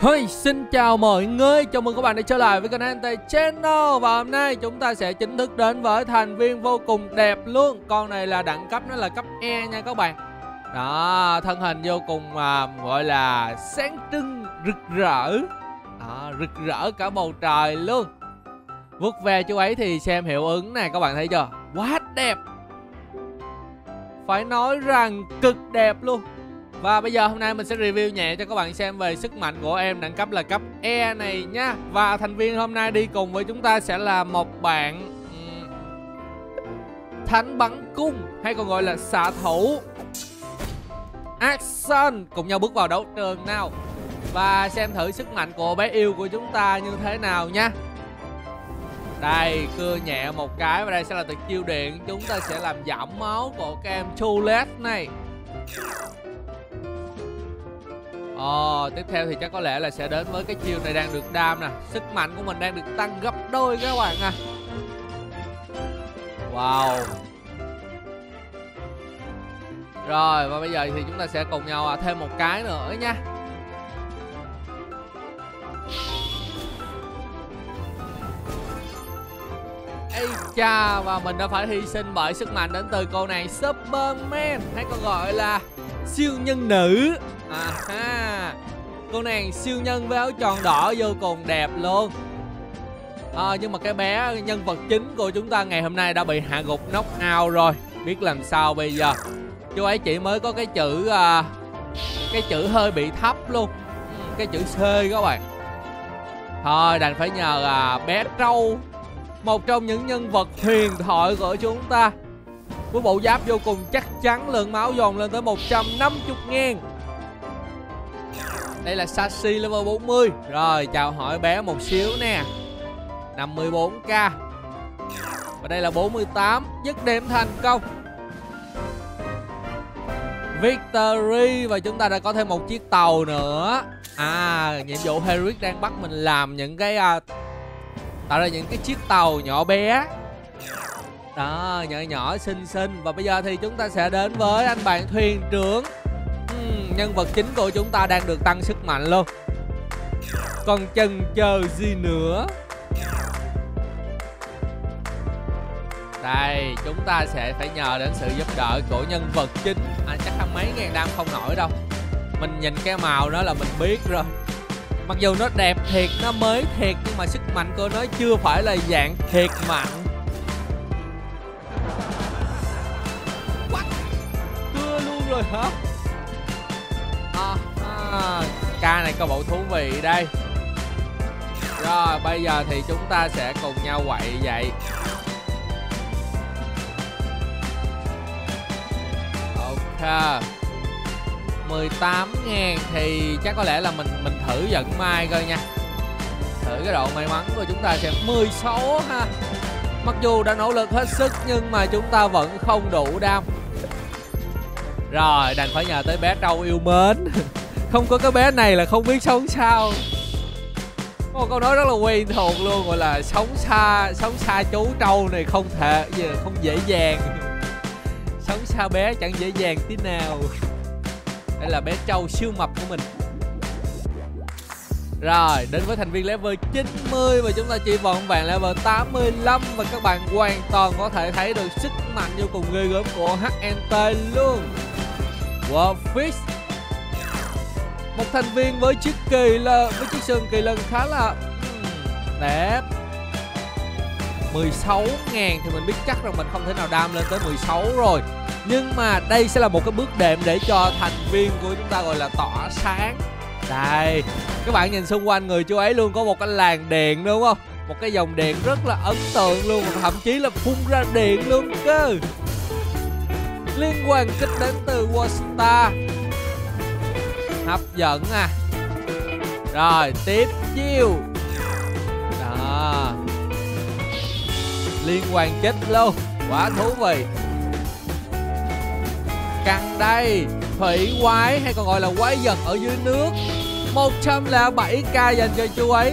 Hey, xin chào mọi người, chào mừng các bạn đã trở lại với kênh Ante Channel. Và hôm nay chúng ta sẽ chính thức đến với thành viên vô cùng đẹp luôn. Con này là đẳng cấp, nó là cấp E nha các bạn. Đó, thân hình vô cùng à, gọi là sáng trưng, rực rỡ. À, rực rỡ cả bầu trời luôn. Vuốt về chú ấy thì xem hiệu ứng này các bạn thấy chưa? Quá đẹp. Phải nói rằng cực đẹp luôn và bây giờ hôm nay mình sẽ review nhẹ cho các bạn xem về sức mạnh của em đẳng cấp là cấp E này nha. Và thành viên hôm nay đi cùng với chúng ta sẽ là một bạn Thánh bắn cung hay còn gọi là xạ thủ. Action Cùng nhau bước vào đấu trường nào. Và xem thử sức mạnh của bé yêu của chúng ta như thế nào nha. Đây, cưa nhẹ một cái và đây sẽ là tuyệt chiêu điện. Chúng ta sẽ làm giảm máu của các em Chulet này. Ồ, tiếp theo thì chắc có lẽ là sẽ đến với cái chiêu này đang được đam nè. Sức mạnh của mình đang được tăng gấp đôi các bạn à Wow. Rồi, và bây giờ thì chúng ta sẽ cùng nhau à, thêm một cái nữa nha. Ây cha, và mình đã phải hy sinh bởi sức mạnh đến từ cô này Superman Hay còn gọi là siêu nhân nữ à ha. Cô nàng siêu nhân với áo tròn đỏ vô cùng đẹp luôn. À, nhưng mà cái bé nhân vật chính của chúng ta ngày hôm nay đã bị hạ gục knock out rồi. Biết làm sao bây giờ? Chú ấy chỉ mới có cái chữ à, cái chữ hơi bị thấp luôn. Cái chữ C các bạn. Thôi đành phải nhờ à, bé trâu một trong những nhân vật huyền thoại của chúng ta. Với bộ giáp vô cùng chắc chắn lượng máu dồn lên tới 150 ngàn đây là Sashi level 40 Rồi chào hỏi bé một xíu nè. 54k Và đây là 48 Dứt điểm thành công. Victory. Và chúng ta đã có thêm một chiếc tàu nữa. À nhiệm vụ Heroic đang bắt mình làm những cái uh, Tạo ra những cái chiếc tàu nhỏ bé. Đó nhỏ nhỏ xinh xinh. Và bây giờ thì chúng ta sẽ đến với anh bạn thuyền trưởng nhân vật chính của chúng ta đang được tăng sức mạnh luôn. Còn chần chờ gì nữa? Đây chúng ta sẽ phải nhờ đến sự giúp đỡ của nhân vật chính. À, chắc là mấy ngàn đam không nổi đâu. Mình nhìn cái màu đó là mình biết rồi. Mặc dù nó đẹp thiệt nó mới thiệt nhưng mà sức mạnh của nó chưa phải là dạng thiệt mạnh. What? cưa luôn rồi hả? Ca này có bộ thú vị đây. Rồi, bây giờ thì chúng ta sẽ cùng nhau quậy vậy ok. 18 ngàn thì chắc có lẽ là mình mình thử giận mai coi nha. Thử cái độ may mắn của chúng ta xem. 16 ha. Mặc dù đã nỗ lực hết sức nhưng mà chúng ta vẫn không đủ đam. Rồi, đành phải nhờ tới bé trâu yêu mến. không có cái bé này là không biết sống sao. Một câu nói rất là quen thuộc luôn gọi là sống xa sống xa chú trâu này không thể giờ không dễ dàng. Sống xa bé chẳng dễ dàng tí nào. Đây là bé trâu siêu mập của mình. Rồi, đến với thành viên level 90 và chúng ta chỉ vọn bạn level 85 và các bạn hoàn toàn có thể thấy được sức mạnh vô cùng ghê gớm của HNT luôn. Warfish một thành viên với chiếc kỳ là với chiếc sừng kỳ lân khá là đẹp. 16 ngàn thì mình biết chắc rằng mình không thể nào đam lên tới 16 rồi. Nhưng mà đây sẽ là một cái bước đệm để cho thành viên của chúng ta gọi là tỏa sáng. Đây, Các bạn nhìn xung quanh người chú ấy luôn có một cái làng đèn đúng không? Một cái dòng đèn rất là ấn tượng luôn, Thậm chí là phun ra điện luôn cơ. Liên quan kích đến từ Warstar hấp dẫn à rồi tiếp chiêu. Đó. Liên quan chết luôn. Quá thú vị. Căng đây. Thủy quái hay còn gọi là quái vật ở dưới nước. 107k dành cho chú ấy.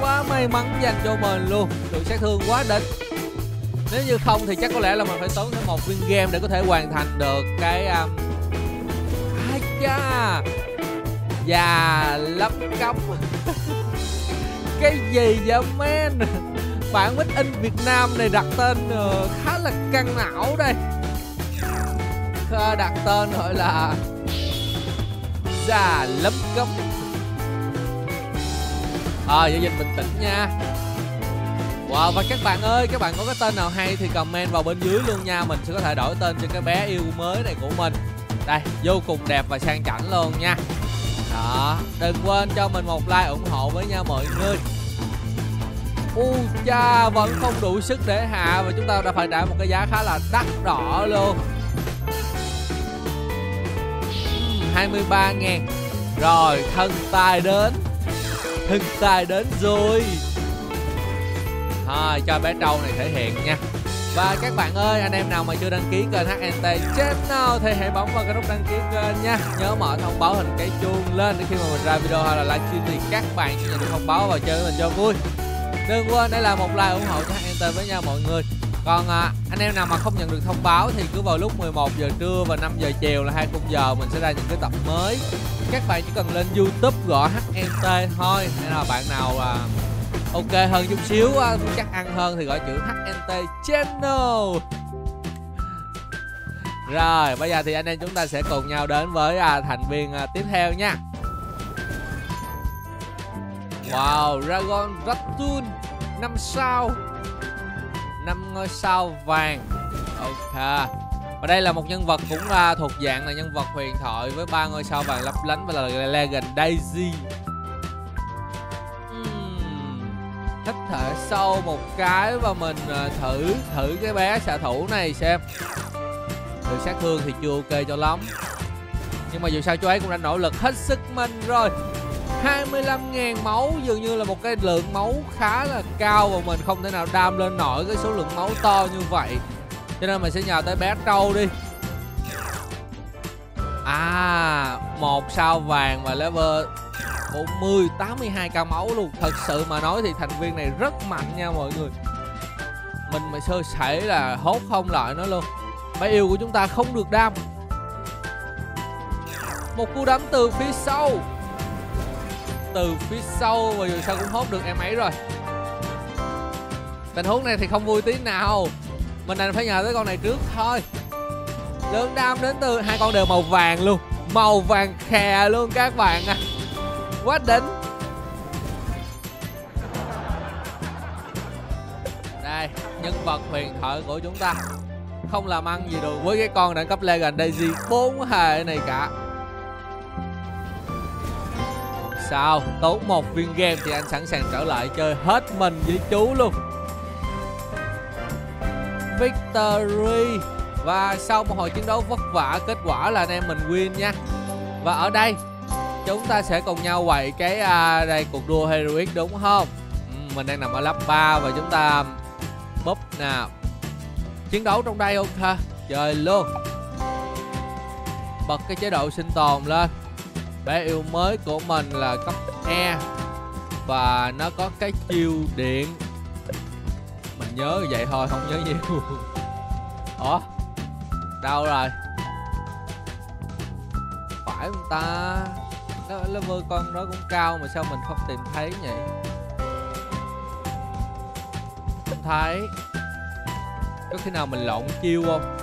Quá may mắn dành cho mình luôn. Được sát thương quá đỉnh. Nếu như không thì chắc có lẽ là mình phải tốn thêm một viên game để có thể hoàn thành được cái um, cha Già lắm cắm. Cái gì vậy man? Bạn mít in Việt Nam này đặt tên uh, khá là căng não đây. Đặt tên gọi là Già lắm cấm Ờ à, dịch bình tĩnh nha. Wow và các bạn ơi Các bạn có cái tên nào hay thì comment vào bên dưới luôn nha. Mình sẽ có thể đổi tên cho cái bé yêu mới này của mình. Đây, vô cùng đẹp và sang chảnh luôn nha. Đó, Đừng quên cho mình một like ủng hộ với nha mọi người. U cha, vẫn không đủ sức để hạ Và chúng ta đã phải trả một cái giá khá là đắt đỏ luôn. 23 ngàn. Rồi, thân tài đến. Thân tài đến rồi. Thôi, cho bé trâu này thể hiện nha và các bạn ơi, anh em nào mà chưa đăng ký kênh HNT Channel thì hãy bấm vào cái nút đăng ký kênh nha. Nhớ mở thông báo hình cái chuông lên để khi mà mình ra video hay là livestream thì các bạn sẽ nhận được thông báo và chơi với mình cho vui. Đừng quên để lại một like ủng hộ cho HNT với nha mọi người. Còn à, anh em nào mà không nhận được thông báo thì cứ vào lúc 11 giờ trưa và 5 giờ chiều là hai khung giờ mình sẽ ra những cái tập mới. Các bạn chỉ cần lên YouTube gõ HNT thôi. nên là bạn nào à, ok hơn chút xíu chắc ăn hơn thì gọi chữ HNT Channel. Rồi bây giờ thì anh em chúng ta sẽ cùng nhau đến với à, thành viên à, tiếp theo nha. Wow Dragon Ratun 5 sao? 5 ngôi sao vàng. Ok. Và đây là một nhân vật cũng là thuộc dạng là nhân vật huyền thoại với ba ngôi sao vàng lấp lánh và là Legend Daisy. Hít thở sâu một cái và mình ờ, thử thử cái bé xạ thủ này xem. Được sát thương thì chưa ok cho lắm. Nhưng mà dù sao chú ấy cũng đã nỗ lực hết sức mình rồi. 25.000 máu, dường như là một cái lượng máu khá là cao và mình không thể nào đam lên nổi cái số lượng máu to như vậy. Cho nên mình sẽ nhờ tới bé trâu đi. À một sao vàng và level 40 82 ca máu luôn. Thật sự mà nói thì thành viên này rất mạnh nha mọi người. Mình mà sơ sẩy là hốt không lại nó luôn. Bé yêu của chúng ta không được đam. Một cú đấm từ phía sau. Từ phía sau và dù sao cũng hốt được em ấy rồi. Tình huống này thì không vui tí nào. Mình đành phải nhờ tới con này trước thôi. Lượng đam đến từ hai con đều màu vàng luôn. Màu vàng khè luôn các bạn à quá đỉnh. Đây nhân vật huyền thoại của chúng ta. Không làm ăn gì được với cái con đẳng cấp Legend Daisy, bốn hệ này cả. Sao? Tốn một viên game thì anh sẵn sàng trở lại chơi hết mình với chú luôn. Victory. Và sau một hồi chiến đấu vất vả, kết quả là anh em mình win nha. Và ở đây chúng ta sẽ cùng nhau quậy cái à, đây cuộc đua heroic đúng không? Ừ, mình đang nằm ở lap 3 và chúng ta búp nào. Chiến đấu trong đây ok chơi luôn. Bật cái chế độ sinh tồn lên. Bé yêu mới của mình là cấp E và nó có cái chiêu điện. Mình nhớ vậy thôi không nhớ nhiều. Ủa? Đâu rồi? Phải không ta? Level con đó cũng cao mà sao mình không tìm thấy nhỉ? Không thấy. Có khi nào mình lộn chiêu không?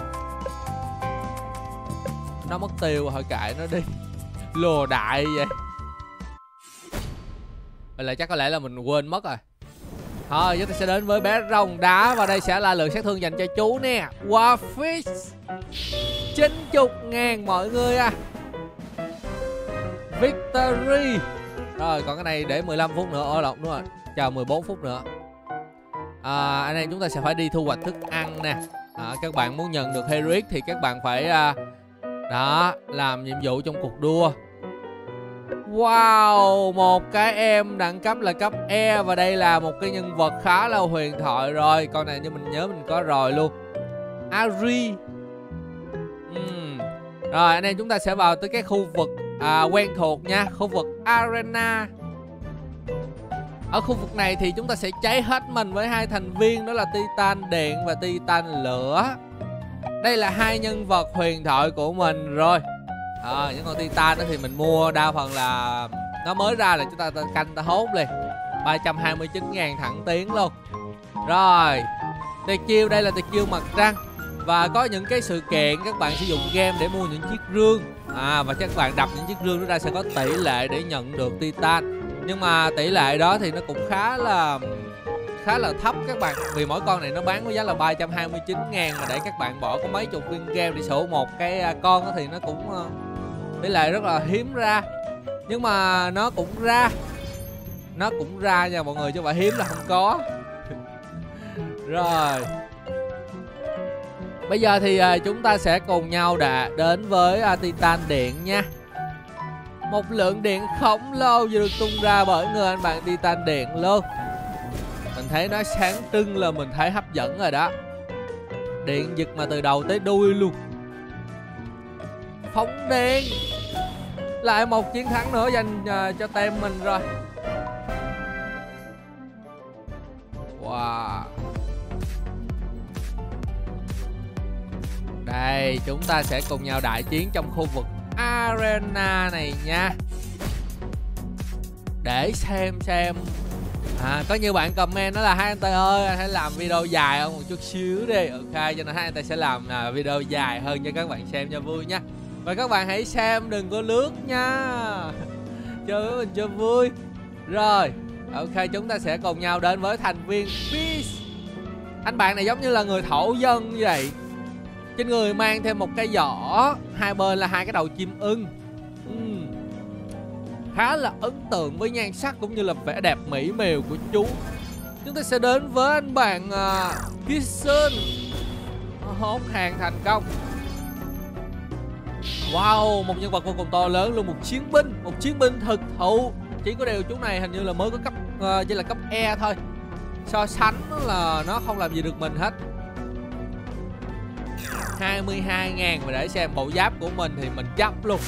Nó mất tiêu hỏi cãi nó đi. Lùa đại vậy. Vậy là chắc có lẽ là mình quên mất rồi. Thôi, chúng ta sẽ đến với bé rồng đá và đây sẽ là lượng sát thương dành cho chú nè. Warfish 90 ngàn mọi người à. Victory. Rồi còn cái này để 15 phút nữa Ôi lộc đúng rồi Chờ 14 phút nữa. À, Anh em chúng ta sẽ phải đi thu hoạch thức ăn nè. À, Các bạn muốn nhận được Heroic Thì các bạn phải à, Đó Làm nhiệm vụ trong cuộc đua. Wow Một cái em đẳng cấp là cấp E Và đây là một cái nhân vật khá là huyền thoại rồi. Con này như mình nhớ mình có rồi luôn. Ari. Uhm. Rồi anh em chúng ta sẽ vào tới cái khu vực à, quen thuộc nha khu vực arena. Ở khu vực này thì chúng ta sẽ cháy hết mình với hai thành viên đó là titan điện và titan lửa. Đây là hai nhân vật huyền thoại của mình rồi. À, những con titan đó thì mình mua đa phần là nó mới ra là chúng ta, canh ta hốt liền. 329 ngàn thẳng tiến luôn. Rồi Tuyệt chiêu đây là tuyệt chiêu mặt trăng. Và có những cái sự kiện các bạn sử dụng game để mua những chiếc rương à, Và các bạn đập những chiếc rương đó ra sẽ có tỷ lệ để nhận được titan. Nhưng mà tỷ lệ đó thì nó cũng khá là khá là thấp các bạn Vì mỗi con này nó bán với giá là 329 ngàn Mà để các bạn bỏ có mấy chục viên game để sở một cái à, con thì nó cũng ờ, tỷ lệ rất là hiếm ra. Nhưng mà nó cũng ra Nó cũng ra nha mọi người chứ mà phải hiếm là không có. Rồi. Bây giờ thì à, chúng ta sẽ cùng nhau đã đến với à, Titan Điện nha. Một lượng điện khổng lồ vừa được tung ra bởi người anh bạn Titan Điện luôn. Mình thấy nó sáng trưng là mình thấy hấp dẫn rồi đó. Điện giật mà từ đầu tới đuôi luôn. Phóng điện. Lại một chiến thắng nữa dành uh, cho tem mình rồi. Đây, chúng ta sẽ cùng nhau đại chiến trong khu vực arena này nha. Để xem xem. À, có nhiều bạn comment đó là hai anh tây ơi anh hãy làm video dài hơn một chút xíu đi. Ừ, ok cho nên hai anh tây sẽ làm à, video dài hơn cho các bạn xem cho vui nha. Và các bạn hãy xem đừng có lướt nha. Chơi với mình cho vui. Rồi ok chúng ta sẽ cùng nhau đến với thành viên peace. Anh bạn này giống như là người thổ dân như vậy trên người mang thêm một cái giỏ hai bên là hai cái đầu chim ưng. Uhm. khá là ấn tượng với nhan sắc cũng như là vẻ đẹp mỹ miều của chú. Chúng ta sẽ đến với anh bạn uh, hốt hàng thành công. Wow, một nhân vật vô cùng to lớn luôn Một chiến binh, một chiến binh thực thụ. Chỉ có điều chú này hình như là mới có cấp uh, Chỉ là cấp E thôi. So sánh là nó không làm gì được mình hết. 22 ngàn mà để xem bộ giáp của mình thì mình chấp luôn.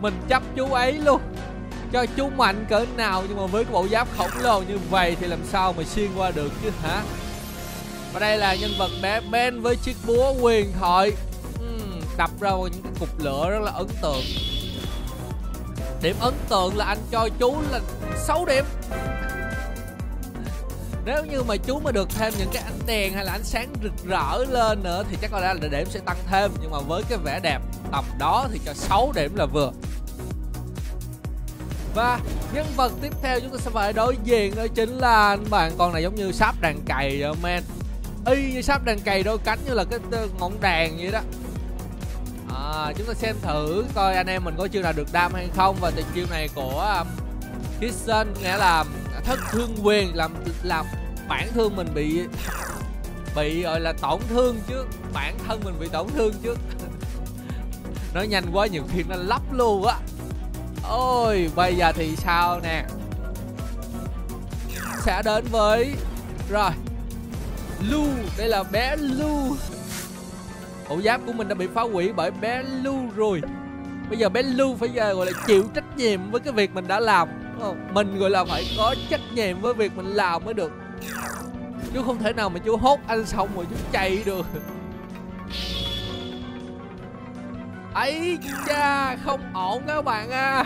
Mình chấp chú ấy luôn. Cho chú mạnh cỡ nào Nhưng mà với cái bộ giáp khổng lồ như vậy Thì làm sao mà xuyên qua được chứ hả? Và đây là nhân vật bé Ben với chiếc búa quyền thoại. Uhm, Đập ra những cái cục lửa rất là ấn tượng. Điểm ấn tượng là anh cho chú là 6 điểm nếu như mà chú mà được thêm những cái ánh đèn hay là ánh sáng rực rỡ lên nữa thì chắc có lẽ là điểm sẽ tăng thêm. Nhưng mà với cái vẻ đẹp tầm đó thì cho 6 điểm là vừa. Và nhân vật tiếp theo chúng ta sẽ phải đối diện đó chính là anh bạn con này giống như sáp đàn cày vậy man. Y như sáp đàn cày đôi cánh như là cái ngọn đàn vậy đó. À, chúng ta xem thử coi anh em mình có chiêu nào được đam hay không. Và tình chiêu này của um, Kitson nghĩa là thất thương quyền làm làm bản thân mình bị bị, gọi là, tổn thương chứ. Bản thân mình bị tổn thương chứ. Nói nhanh quá, nhiều khi nó lấp luôn á. Ôi, bây giờ thì sao nè? Sẽ đến với, rồi. Lu, đây là bé Lu. Hộ giáp của mình đã bị phá hủy bởi bé Lu rồi. Bây giờ bé Lu phải giờ gọi là, chịu trách nhiệm với cái việc mình đã làm. Không? mình, gọi là, phải có trách nhiệm với việc mình làm mới được chú không thể nào mà chú hốt anh xong rồi chú chạy được. Ấy cha, không ổn các bạn à.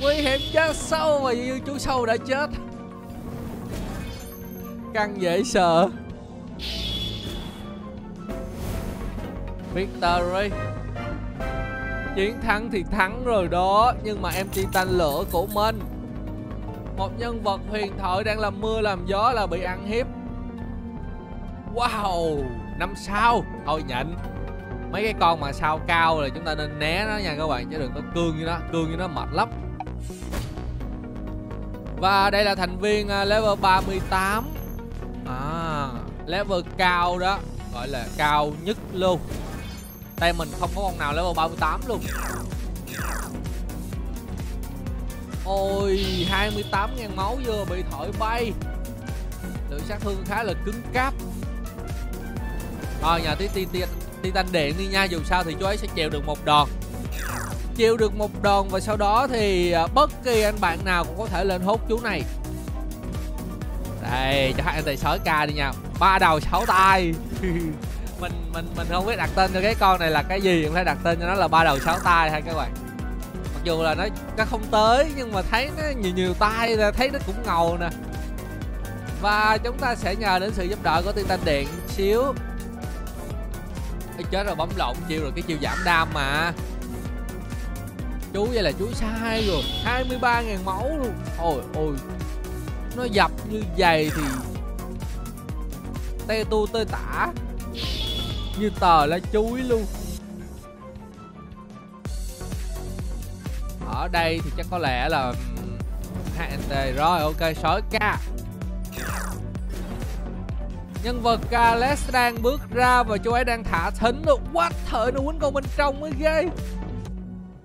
Nguy hiểm chết sâu mà như chú sâu đã chết. Căng dễ sợ. Victory chiến thắng thì thắng rồi đó, nhưng mà em titan lửa của mình một nhân vật huyền thoại đang làm mưa làm gió là bị ăn hiếp. Wow, năm sao Thôi nhận Mấy cái con mà sao cao là chúng ta nên né nó nha các bạn, Chứ đừng có cương như nó, Cương như nó mệt lắm. Và đây là thành viên à, level 38 À Level cao đó, Gọi là cao nhất luôn. Đây mình không có con nào level 38 luôn. Ôi 28 ngàn máu vừa bị thổi bay. Lượng sát thương khá là cứng cáp. Rồi nhà tí ti ti titan điện đi nha, Dù sao thì chú ấy sẽ chịu được một đòn. Chịu được một đòn và sau đó thì à, bất kỳ anh bạn nào cũng có thể lên hốt chú này. Đây, cho hai anh tài sói ca đi nha. Ba đầu, sáu tay. Mình mình mình không biết đặt tên cho cái con này là cái gì cũng phải đặt tên cho nó là ba đầu, sáu tay hay các bạn dù là nó nó không tới nhưng mà thấy nó nhiều nhiều tay là thấy nó cũng ngầu nè. Và chúng ta sẽ nhờ đến sự giúp đỡ của titan điện xíu. Ê, chết rồi bấm lộn chiêu rồi cái chiêu giảm đam mà. Chú vậy là chú sai rồi 23 ngàn máu luôn. Ôi ôi nó dập như vậy thì te tu tơi tả. Như tờ lá chuối luôn. Ở đây thì chắc có lẽ là HNT rồi, ok, sói ca. Nhân vật Kales đang bước ra và chú ấy đang thả thính luôn. Quá thời nó quýnh con bên trong mới ghê.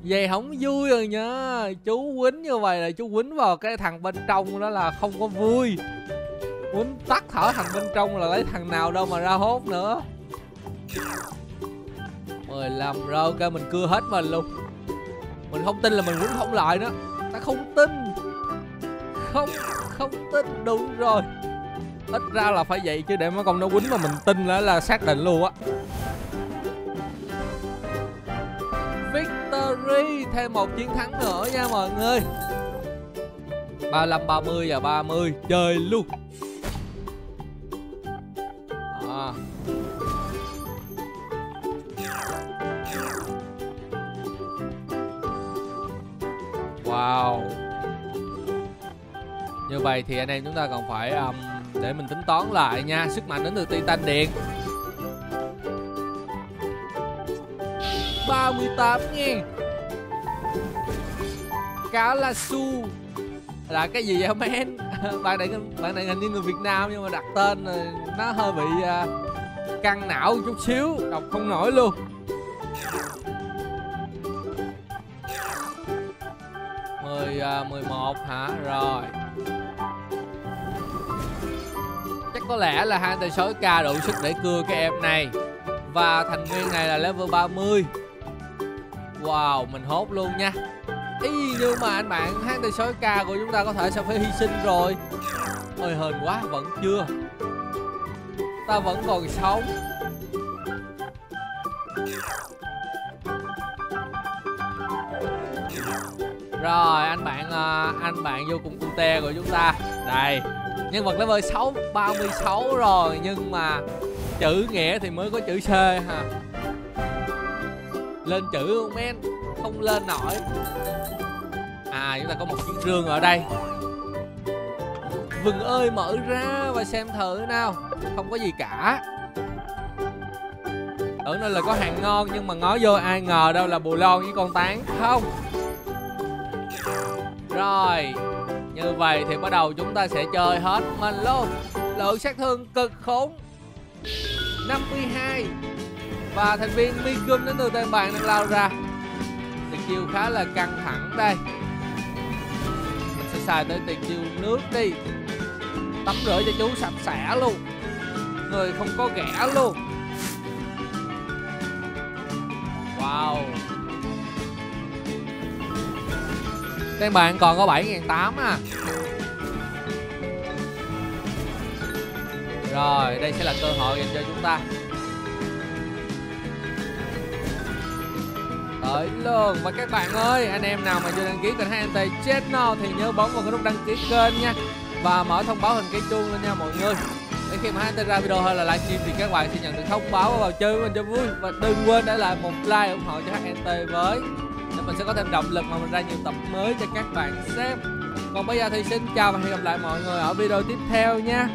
Vậy không vui rồi nha chú quýnh như vậy là chú quýnh vào cái thằng bên trong đó là không có vui. Quýnh tắt thở thằng bên trong là lấy thằng nào đâu mà ra hốt nữa. 15 rồi ok, mình cưa hết mình luôn mình không tin là mình quýnh không lại nữa ta không tin. Không không tin, đúng rồi. Ít ra là phải vậy chứ để mấy con nó quýnh mà mình tin là là xác định luôn á. Victory! Thêm một chiến thắng nữa nha mọi người. 35 30 và 30 chơi luôn. Vậy thì anh em chúng ta còn phải um, Để mình tính toán lại nha. Sức mạnh đến từ Titan Điện. 38 ngàn Cá la su. Là cái gì vậy men? Bạn này bạn này hình như người Việt Nam Nhưng mà đặt tên nó hơi bị uh, Căng não chút xíu Đọc không nổi luôn. Mười à, mười một hả? Rồi. Có lẽ là hai tay sói ca đủ sức để cưa cái em này. Và thành viên này là level 30 wow, mình hốt luôn nha. Y như mà anh bạn, hai tay sói ca của chúng ta có thể sẽ phải hy sinh rồi. Ôi, hên quá, vẫn chưa. Ta vẫn còn sống. Rồi, anh bạn à, anh bạn vô cùng cute của chúng ta. Đây. Nhân vật level 6 36 rồi, Nhưng mà chữ nghĩa thì mới có chữ C ha. Lên chữ không men Không lên nổi. À chúng ta có một chiếc rương ở đây. Vừng ơi, mở ra và xem thử nào. Không có gì cả. Tưởng đây là có hàng ngon, nhưng mà ngó vô ai ngờ đâu là bù lon với con tán. Không. Rồi. Như vậy thì bắt đầu chúng ta sẽ chơi hết. Mình luôn Lượng sát thương cực khủng 52 Và thành viên Mikum đến từ tên bạn đang lao ra. Tiền chiêu khá là căng thẳng đây. Mình sẽ xài tới tiền chiêu nước đi. Tắm rửa cho chú sạch sẽ luôn. Người không có ghẻ luôn. Wow. Trên bạn còn có 7.800 à. Rồi, đây sẽ là cơ hội dành cho chúng ta. Tới luôn. Và các bạn ơi, Anh em nào mà chưa đăng ký kênh HNT Channel Thì nhớ bấm vào cái nút đăng ký kênh nha. Và mở thông báo hình cái chuông lên nha mọi người. Để khi mà HNT ra video hay là livestream thì các bạn sẽ nhận được thông báo vào chơi với mình cho vui. Và đừng quên để lại một like ủng hộ cho HNT với mình sẽ có thêm động lực mà mình ra nhiều tập mới cho các bạn xem còn bây giờ thì xin chào và hẹn gặp lại mọi người ở video tiếp theo nha.